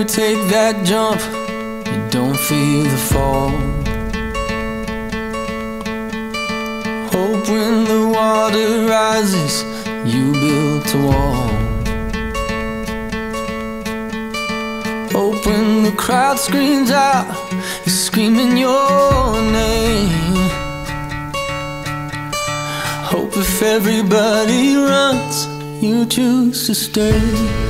you take that jump, you don't feel the fall. Hope when the water rises, you built a wall. Hope when the crowd screams out, you're screaming your name. Hope if everybody runs, you choose to stay.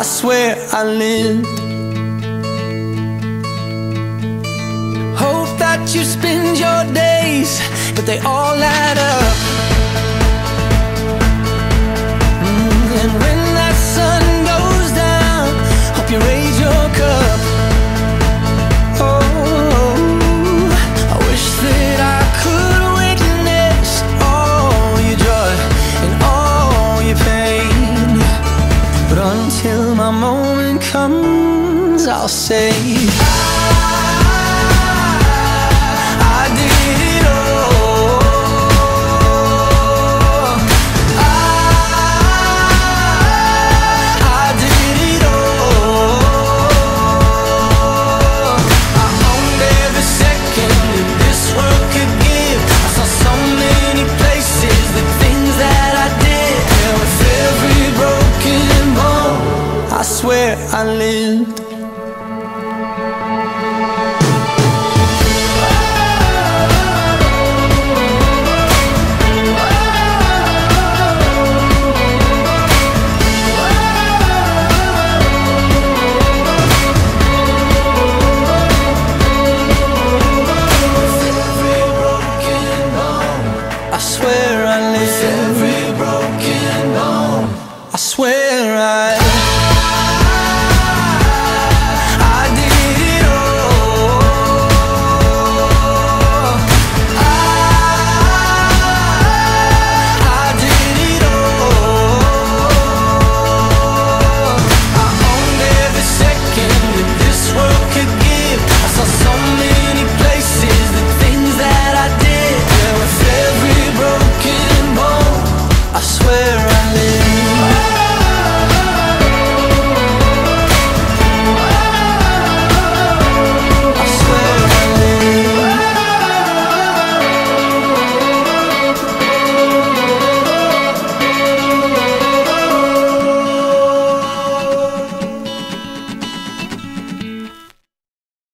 I swear I lived. Hope that you spend your days, but they all add up. Mm, And when that sun goes down, hope you raise your cup. Oh, I wish that I could witness all your joy and all your pain. But until my moment comes, I'll say. where I lived. I swear I every broken bone,